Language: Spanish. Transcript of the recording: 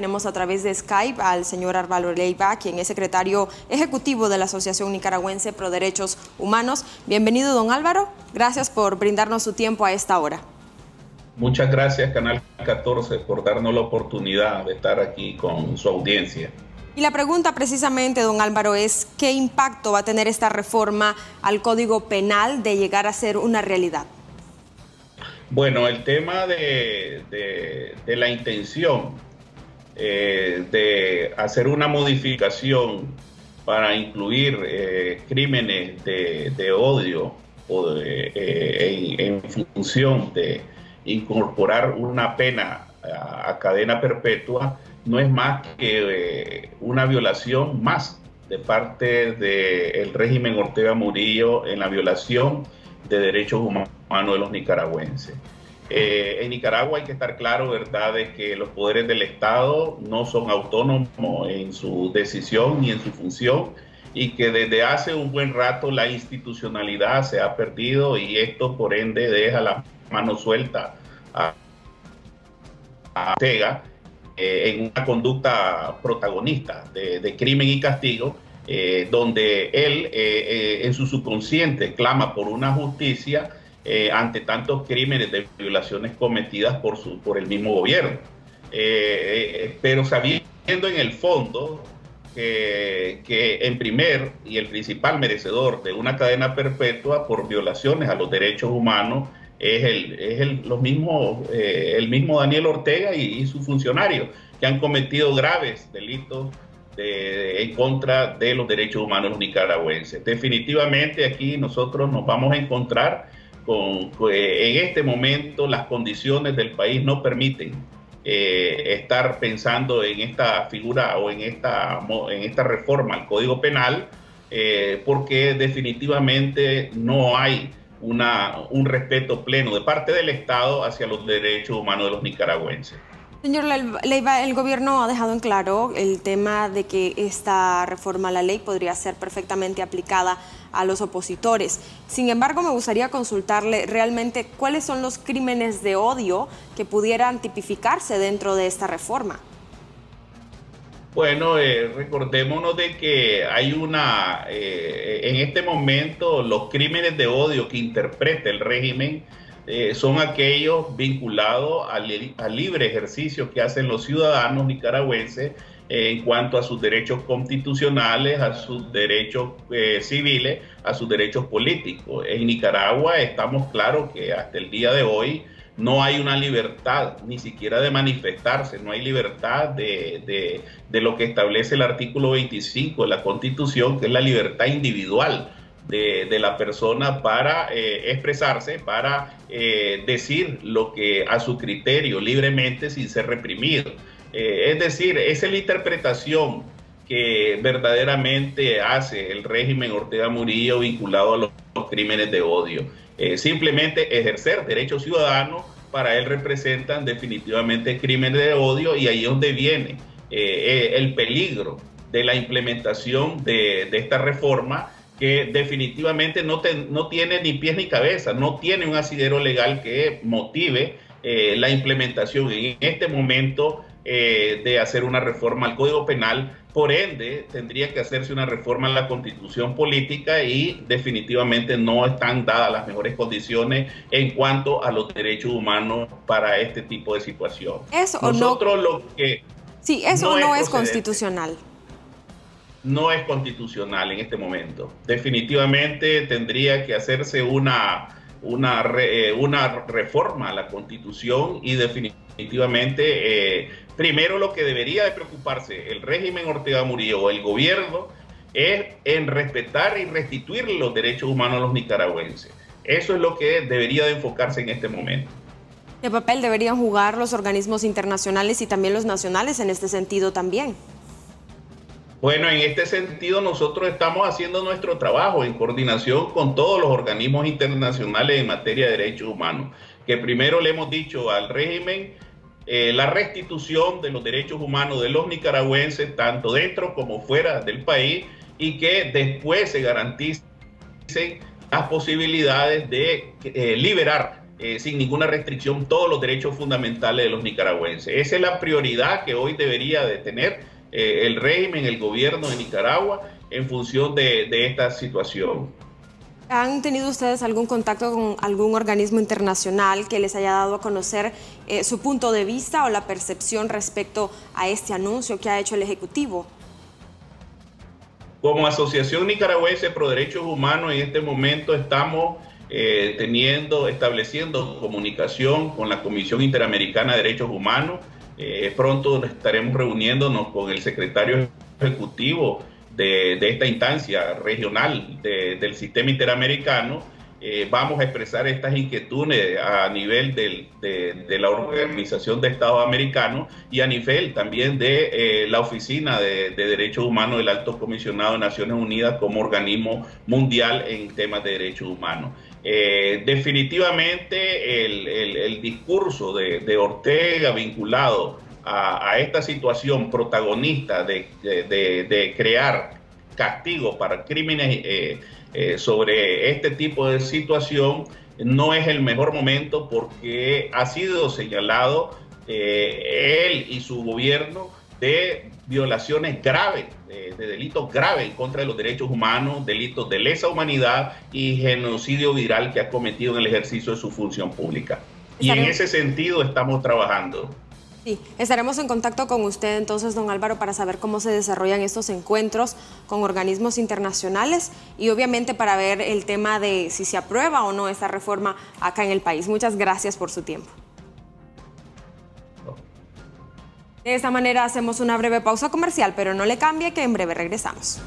tenemos a través de Skype al señor Álvaro Leiva, quien es secretario ejecutivo de la Asociación Nicaragüense Pro Derechos Humanos. Bienvenido, don Álvaro. Gracias por brindarnos su tiempo a esta hora. Muchas gracias, Canal 14, por darnos la oportunidad de estar aquí con su audiencia. Y la pregunta precisamente, don Álvaro, es ¿qué impacto va a tener esta reforma al Código Penal de llegar a ser una realidad? Bueno, el tema de, la intención eh, de hacer una modificación para incluir eh, crímenes de, odio o eh, en, función de incorporar una pena a cadena perpetua, no es más que una violación más de parte del régimen Ortega Murillo en la violación de derechos humanos de los nicaragüenses. Eh, en Nicaragua hay que estar claro, ¿verdad?, de que los poderes del Estado no son autónomos en su decisión ni en su función y que desde hace un buen rato la institucionalidad se ha perdido y esto por ende deja la mano suelta a, Ortega eh, en una conducta protagonista de, crimen y castigo, eh, donde él eh, en su subconsciente clama por una justicia ante tantos crímenes de violaciones cometidas por, su, por el mismo gobierno. pero sabiendo en el fondo que, que, en primer y el principal merecedor de una cadena perpetua por violaciones a los derechos humanos es el, es el, los mismos, el mismo Daniel Ortega y sus funcionarios que han cometido graves delitos en contra de los derechos humanos nicaragüenses. Definitivamente aquí nosotros nos vamos a encontrar que en este momento las condiciones del país no permiten eh, estar pensando en esta figura o en esta, en esta reforma al Código Penal, eh, porque definitivamente no hay una, un respeto pleno de parte del Estado hacia los derechos humanos de los nicaragüenses. Señor Leiva, el gobierno ha dejado en claro el tema de que esta reforma a la ley podría ser perfectamente aplicada a los opositores. Sin embargo, me gustaría consultarle realmente cuáles son los crímenes de odio que pudieran tipificarse dentro de esta reforma. Bueno, eh, recordémonos de que hay una, eh, en este momento, los crímenes de odio que interpreta el régimen eh, son aquellos vinculados al, libre ejercicio que hacen los ciudadanos nicaragüenses en cuanto a sus derechos constitucionales, a sus derechos eh, civiles, a sus derechos políticos. En Nicaragua estamos claros que hasta el día de hoy no hay una libertad ni siquiera de manifestarse, no hay libertad de, lo que establece el artículo 25 de la Constitución, que es la libertad individual de, la persona para eh, expresarse, para eh, decir lo que a su criterio libremente sin ser reprimido. Eh, es decir, esa es la interpretación que verdaderamente hace el régimen Ortega Murillo vinculado a los, crímenes de odio. simplemente ejercer derechos ciudadanos para él representan definitivamente crímenes de odio y ahí es donde viene el peligro de la implementación de, de esta reforma que definitivamente no, no tiene ni pies ni cabeza, no tiene un asidero legal que motive eh, la implementación en este momento eh, de hacer una reforma al Código Penal. Por ende, tendría que hacerse una reforma a la Constitución Política y definitivamente no están dadas las mejores condiciones en cuanto a los derechos humanos para este tipo de situación. Eso Nosotros no... lo que... Sí, eso no, es constitucional no es constitucional en este momento. Definitivamente tendría que hacerse una, una, eh, una reforma a la constitución y definitivamente, eh, primero lo que debería de preocuparse el régimen Ortega Murillo el gobierno es en respetar y restituir los derechos humanos a los nicaragüenses. Eso es lo que debería de enfocarse en este momento. ¿Qué papel deberían jugar los organismos internacionales y también los nacionales en este sentido también? Bueno, en este sentido nosotros estamos haciendo nuestro trabajo en coordinación con todos los organismos internacionales en materia de derechos humanos, que primero le hemos dicho al régimen eh, la restitución de los derechos humanos de los nicaragüenses, tanto dentro como fuera del país, y que después se garanticen las posibilidades de eh, liberar eh, sin ninguna restricción todos los derechos fundamentales de los nicaragüenses. Esa es la prioridad que hoy debería de tener eh, el régimen, el gobierno de Nicaragua en función de, esta situación. ¿Han tenido ustedes algún contacto con algún organismo internacional que les haya dado a conocer eh, su punto de vista o la percepción respecto a este anuncio que ha hecho el Ejecutivo? Como Asociación Nicaragüense Pro Derechos Humanos en este momento estamos eh, teniendo, estableciendo comunicación con la Comisión Interamericana de Derechos Humanos. Eh, pronto estaremos reuniéndonos con el secretario ejecutivo de, esta instancia regional del sistema interamericano eh, vamos a expresar estas inquietudes a nivel de, la Organización de Estados Americanos y a nivel también de eh, la Oficina de, Derechos Humanos del Alto Comisionado de Naciones Unidas como organismo mundial en temas de derechos humanos. Eh, definitivamente el, discurso de, Ortega vinculado a, esta situación protagonista de, crear castigos para crímenes eh, sobre este tipo de situación no es el mejor momento porque ha sido señalado eh, él y su gobierno de violaciones graves, de, delitos graves en contra de los derechos humanos, delitos de lesa humanidad y genocidio viral que ha cometido en el ejercicio de su función pública. Y en ese sentido estamos trabajando. Sí, estaremos en contacto con usted entonces, don Álvaro, para saber cómo se desarrollan estos encuentros con organismos internacionales y obviamente para ver el tema de si se aprueba o no esta reforma acá en el país. Muchas gracias por su tiempo. De esta manera hacemos una breve pausa comercial, pero no le cambie que en breve regresamos.